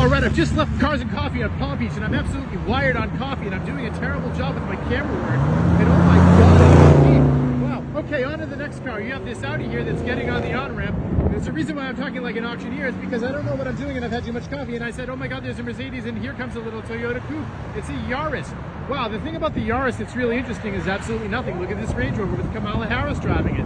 All right, I've just left Cars and Coffee on Palm Beach, and I'm absolutely wired on coffee, and I'm doing a terrible job with my camera work. And oh my god, wow. Okay, on to the next car. You have this Audi here that's getting on the on-ramp. There's a reason why I'm talking like an auctioneer is because I don't know what I'm doing and I've had too much coffee. And I said, oh my god, there's a Mercedes, and here comes a little Toyota Coupe. It's a Yaris. Wow, the thing about the Yaris that's really interesting is absolutely nothing. Look at this Range Rover with Kamala Harris driving it.